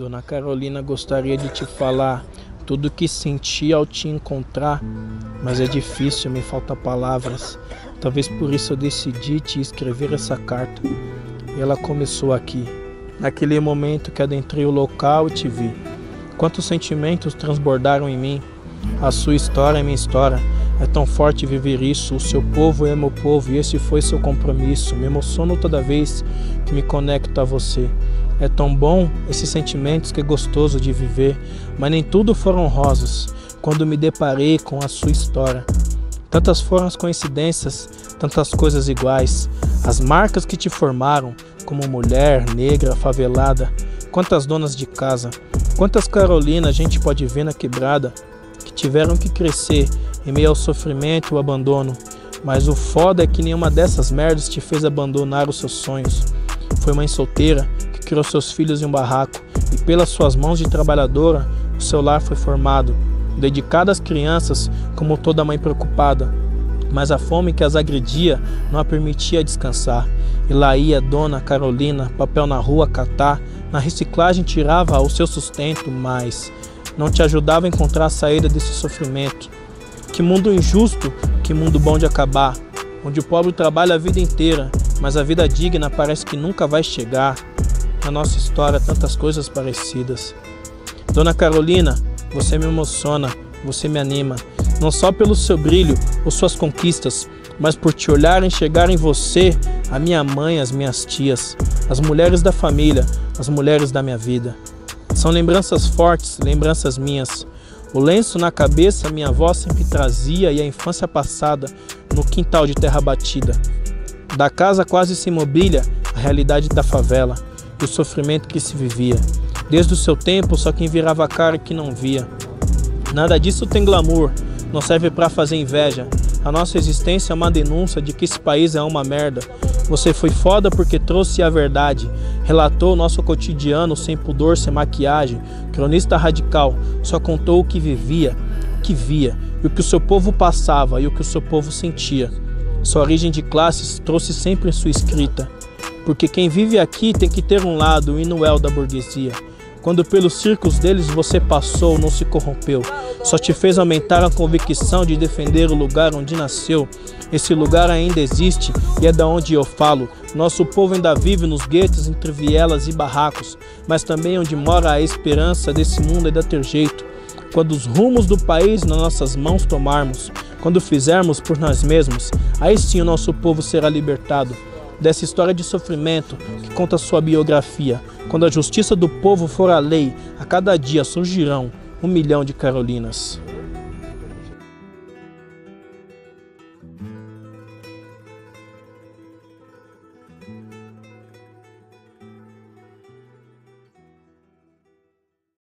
Dona Carolina gostaria de te falar tudo o que senti ao te encontrar, mas é difícil, me faltam palavras. Talvez por isso eu decidi te escrever essa carta. E ela começou aqui, naquele momento que adentrei o local e te vi. Quantos sentimentos transbordaram em mim? A sua história é minha história. É tão forte viver isso. O seu povo é meu povo e esse foi seu compromisso. Me emociono toda vez que me conecto a você. É tão bom esses sentimentos que é gostoso de viver, mas nem tudo foram rosas quando me deparei com a sua história. Tantas foram as coincidências, tantas coisas iguais, as marcas que te formaram como mulher, negra, favelada. Quantas donas de casa, quantas Carolina a gente pode ver na quebrada que tiveram que crescer em meio ao sofrimento e o abandono. Mas o foda é que nenhuma dessas merdas te fez abandonar os seus sonhos. Foi mãe solteira criou seus filhos em um barraco e pelas suas mãos de trabalhadora o seu lar foi formado, dedicado às crianças como toda mãe preocupada. Mas a fome que as agredia não a permitia descansar. E lá ia Dona Carolina, papel na rua catar, na reciclagem tirava o seu sustento, mas não te ajudava a encontrar a saída desse sofrimento. Que mundo injusto, que mundo bom de acabar, onde o pobre trabalha a vida inteira, mas a vida digna parece que nunca vai chegar na nossa história tantas coisas parecidas. Dona Carolina, você me emociona, você me anima, não só pelo seu brilho ou suas conquistas, mas por te olhar e enxergar em você a minha mãe, as minhas tias, as mulheres da família, as mulheres da minha vida. São lembranças fortes, lembranças minhas. O lenço na cabeça minha avó sempre trazia e a infância passada no quintal de terra batida. Da casa quase sem mobília, a realidade da favela e o sofrimento que se vivia. Desde o seu tempo, só quem virava a cara que não via. Nada disso tem glamour, não serve para fazer inveja. A nossa existência é uma denúncia de que esse país é uma merda. Você foi foda porque trouxe a verdade. Relatou o nosso cotidiano sem pudor, sem maquiagem. Cronista radical, só contou o que vivia, o que via, e o que o seu povo passava e o que o seu povo sentia. Sua origem de classes trouxe sempre em sua escrita porque quem vive aqui tem que ter um lado é o da burguesia. Quando pelos círculos deles você passou, não se corrompeu, só te fez aumentar a convicção de defender o lugar onde nasceu. Esse lugar ainda existe e é da onde eu falo. Nosso povo ainda vive nos guetos entre vielas e barracos, mas também onde mora a esperança desse mundo ainda ter jeito. Quando os rumos do país nas nossas mãos tomarmos, quando fizermos por nós mesmos, aí sim o nosso povo será libertado dessa história de sofrimento que conta sua biografia. Quando a justiça do povo for a lei, a cada dia surgirão um milhão de Carolinas.